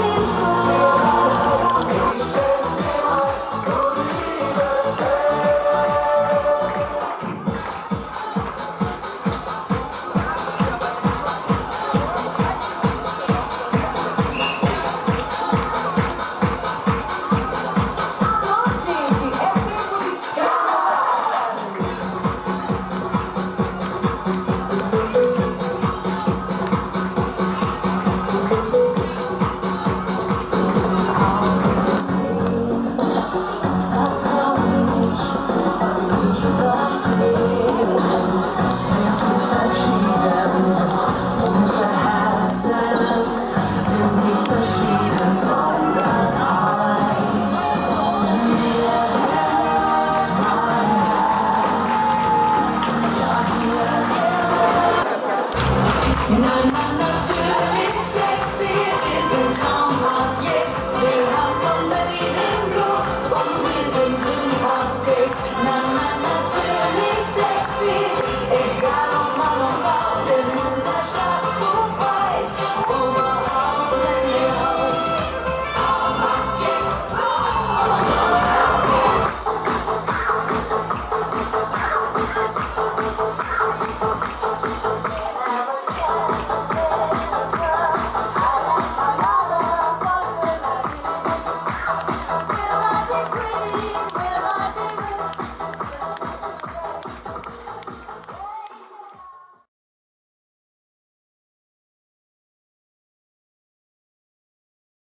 broken heart.